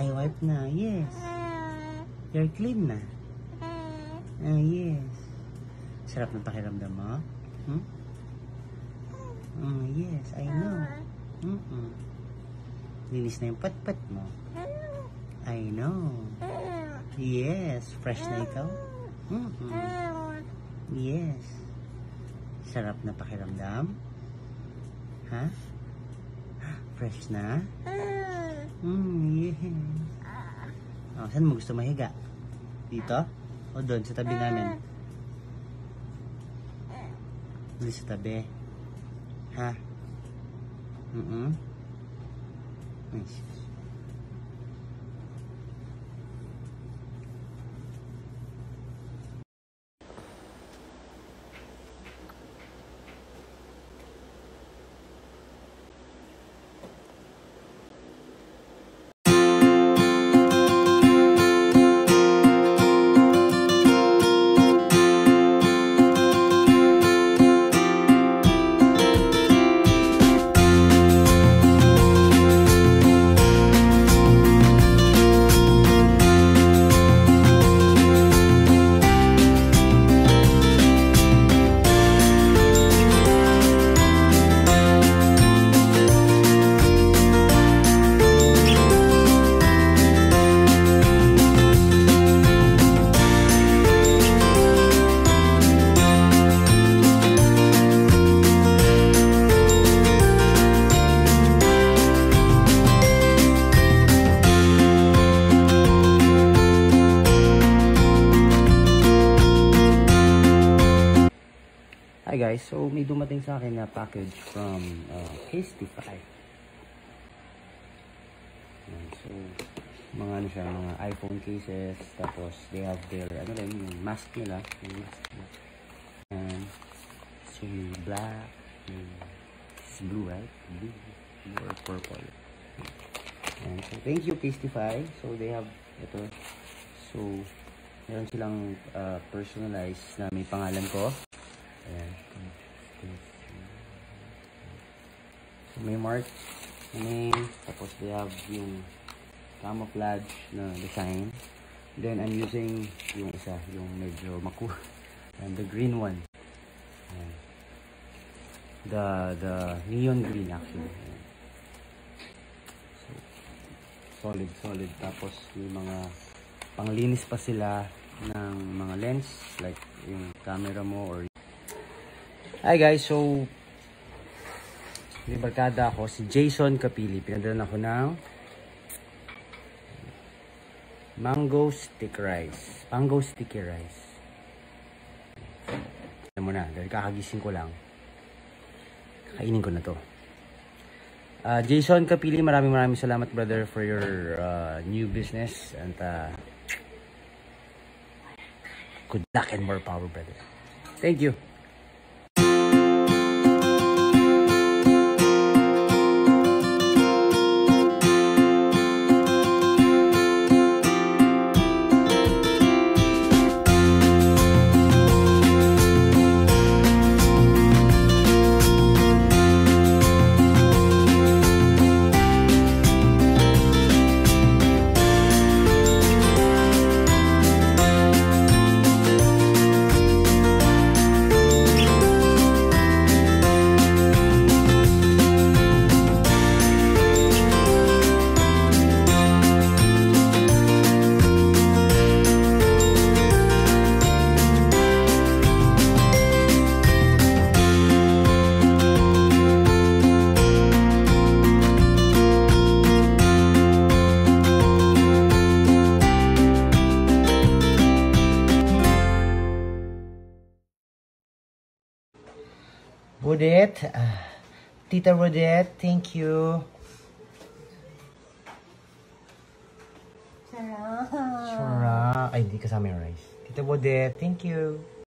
I wipe na. Yes. You're clean na. Ah, yes. Sarap ng pakiramdam mo? Hmm? Mm, yes, I know. Mm-mm. Linis na yung pat-pat mo. I know. Yes, fresh na ikaw. Mm-mm. Yes. Sarap na pakiramdam. Ha? Fresh na? Mm, yes. Oh, saan mo gusto mahiga? Dito? O doon, sa tabi namin? Doon sa tabi. Ha? Mm-mm. Nice. Guys, so may dumating sa akin na package from uh, Castify. Yan, so, mga ano siya, mga iPhone cases, tapos they have their, ano rin, yung mask nila, yung mask nila. And, so yung black, yung, blue, right? Blue, or purple. And so, thank you Castify. So, they have, ito, so, meron silang uh, personalized na may pangalan ko. Ayan. May mark na name. Tapos they have yung camouflage na design. Then I'm using yung isa, yung medyo maku. And the green one. Ayan. The the neon green actually. So, solid, solid. Tapos yung mga panglinis pa sila ng mga lens like yung camera mo or Hi guys, so may barkada ako, si Jason Kapili. Pinadala ako ng mango stick rice. Mango sticky rice. Alam mo na, dahil kakagising ko lang. Kainin ko na to. Uh, Jason Kapili, maraming maraming salamat brother for your uh, new business and uh, good luck and more power brother. Thank you. Woodette, uh, Tita Woodette, thank you. Sarap. Sarap. Ay, hindi kasama yung rice. Tita Woodette, thank you.